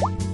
you